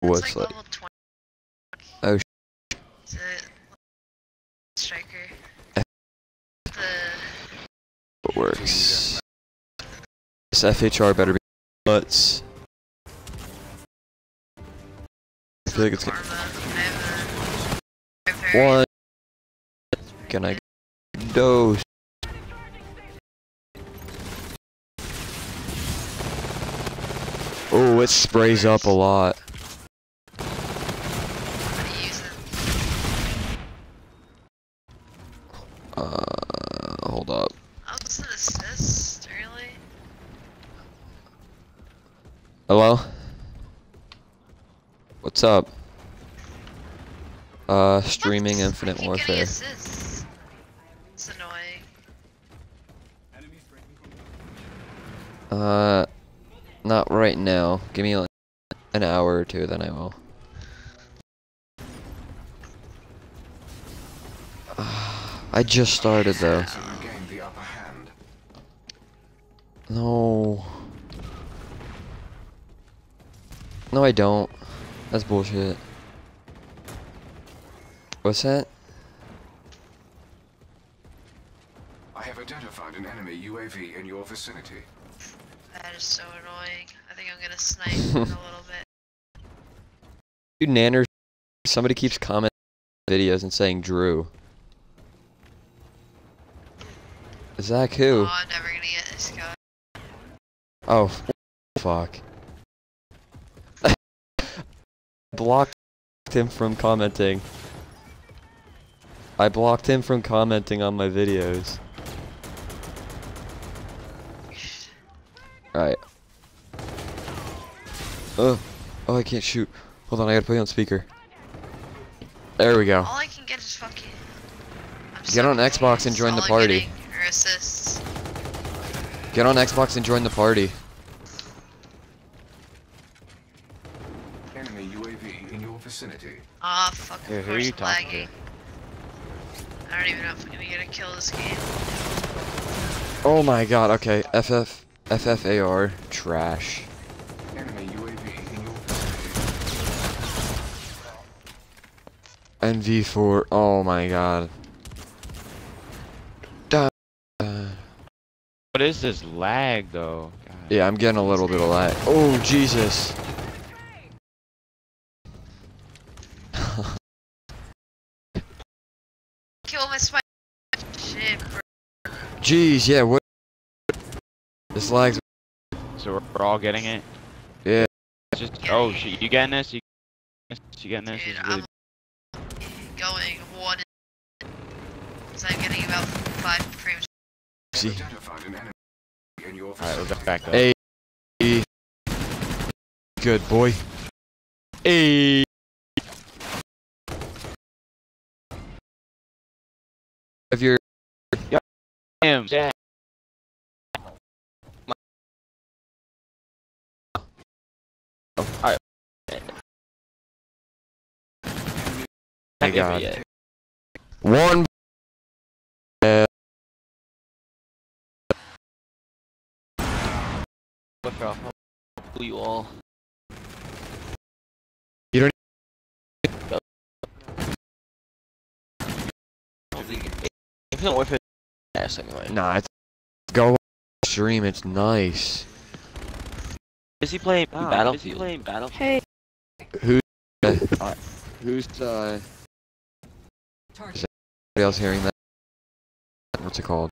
What's it's like? like level 20. Oh, sh- striker? The It works. This FHR better be nuts. I feel like it's gonna. Karma. I have a repair. One. Can I dose? Oh, it sprays up a lot. Hello? What's up? Uh, streaming Infinite I keep getting Warfare. It's annoying. Uh, not right now. Give me like an hour or two, then I will. I just started though. To regain the upper hand. No. No, I don't. That's bullshit. What's that? I have identified an enemy UAV in your vicinity. That is so annoying. I think I'm gonna snipe in a little bit. Dude, Nanners, somebody keeps commenting videos and saying Drew. Zach who? Oh, I'm never gonna get this guy. Oh, fuck. Blocked him from commenting. I blocked him from commenting on my videos. Alright. Oh, oh, I can't shoot. Hold on, I gotta put you on speaker. There we go. All I can get is fucking. I'm Get on Xbox and join the party. getting are assists. Get on Xbox and join the party. Enemy UAV in your vicinity. Ah, fuck. Yeah, of who are you talking lagging. I don't even know if I'm gonna get a kill this game. Oh my god, okay. FF, FFAR, trash. Enemy UAV in your vicinity. NV4, oh my god. Duh. Uh, What is this lag though? God. yeah, I'm getting a little bit of lag. Oh, Jesus. Kill my spider. Shit, bro. Jeez, yeah, what? This lag's. So we're, we're all getting it. Yeah. It's just oh shit, you getting this? You, you getting this? Dude, is really I'm going one. Cause I'm getting about five frames. See. Identified an enemy in your Alright, we're vicinity. back up. Hey. Good boy. Hey. If you're. Damn. Zach. Alright. My god. One. Uh, Look off. Who you all? If not worth it, ass anyway. nah, it's. Go stream, it's nice. Is he playing Ah, Battlefield? is he playing Battlefield? Hey, Who's Uh, who's uh? Is anybody else hearing that? What's it called?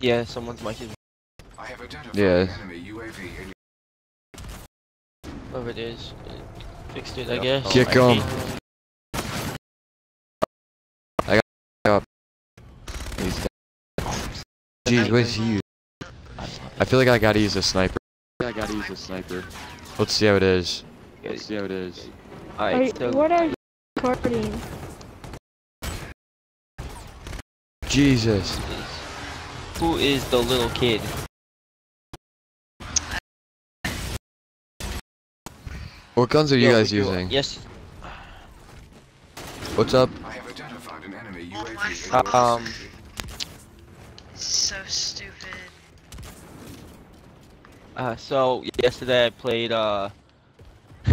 Yeah, someone's mic is I have identified Yeah. an enemy UAV in whatever it is. It fixed it, I guess. Kick Oh, Jeez, what is he use? I feel like I gotta use a sniper. I gotta use a sniper. Let's see how it is. Let's see how it is. Alright, so what are you recording? Jesus. who is the little kid? What guns are you Yo, guys yo, using? Yes. What's up? I have identified an enemy UAV my in your Um, vicinity. So stupid. Uh, so yesterday I played. Uh,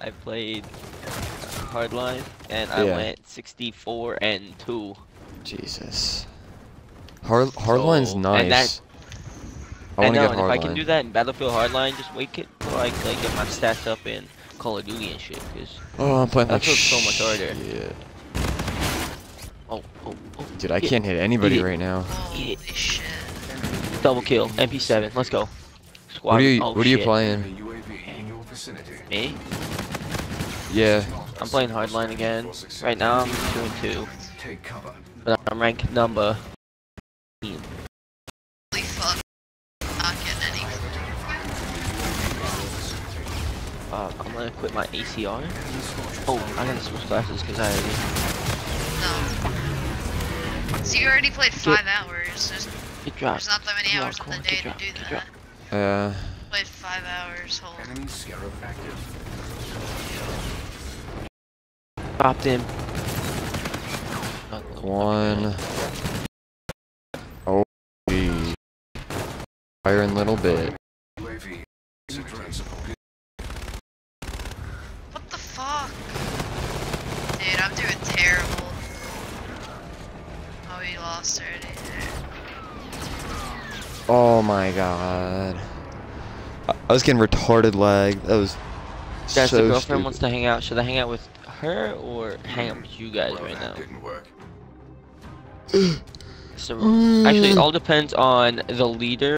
I played Hardline, and I Yeah. went 64 and two. Jesus. Hard Hardline's So- nice. and that- I want to know, get and if I can do that in Battlefield Hardline, just wait it till I like get my stats up in Call of Duty and shit. Cause Oh, I'm playing That like feels so much harder. shit. Oh oh oh, Dude, I Hit- can't hit anybody hit right now. Holy shit. double kill, MP7. Let's go. Squad. What are you oh, What are you playing? Enemy UAV in your. Me? Yeah. I'm playing Hardline again. Right now I'm two and two, but I'm ranked number. Holy fuck. Not getting any. Uh, I'm gonna quit my ACR. Oh, I gotta switch classes because I already. No. So you already played five hours. There's, Get dropped. there's not that many Come hours in the day get to do that. dropped. Uh, Played five hours. Hold. Enemy scarab active. Dropped him. one. Oh, geez. Firing little bit. UAV is invincible. What the fuck? Dude, I'm doing terrible. Oh, we lost already. Oh my god. I, I was getting retarded lag. That was Guys, so the girlfriend stupid. wants to hang out. Should I hang out with her or hang out with you guys Well, right that now? didn't work. So, actually, it mm. all depends on the leader